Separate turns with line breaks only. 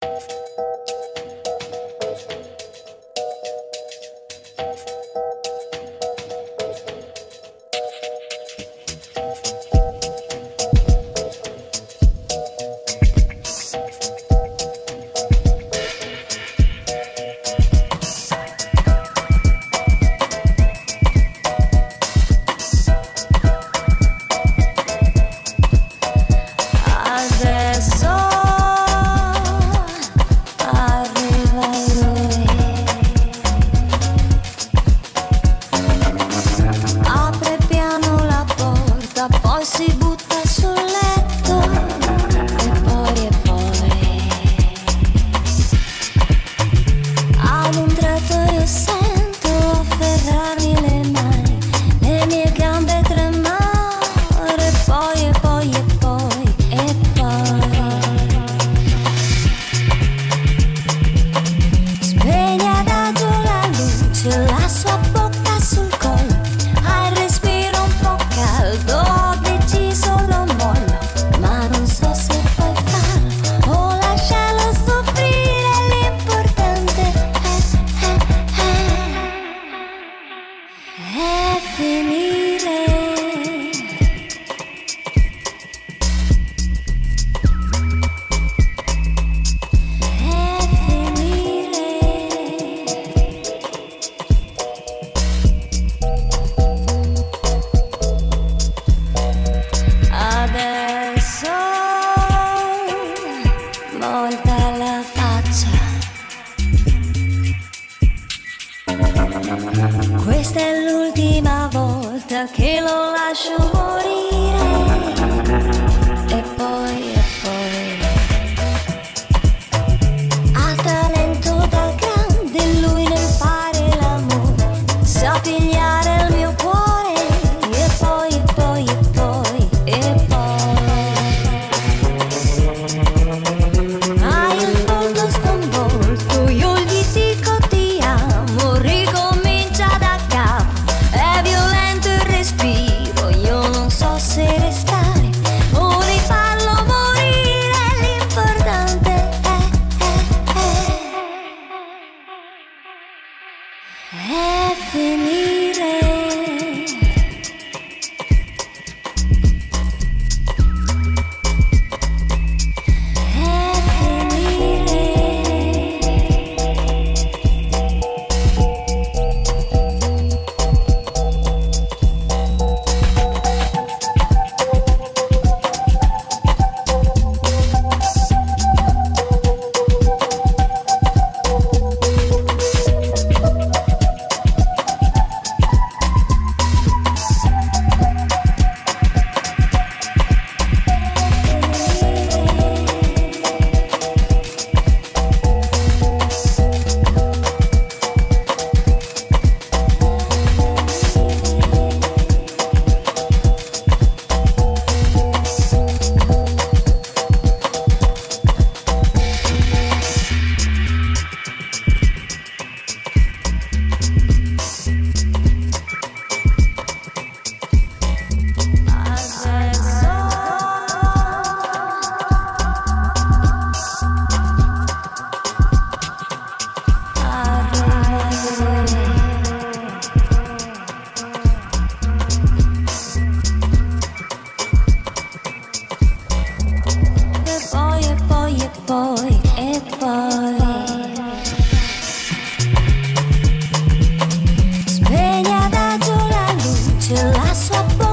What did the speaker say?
Adesso témával, te kélollásommal. È, luce, la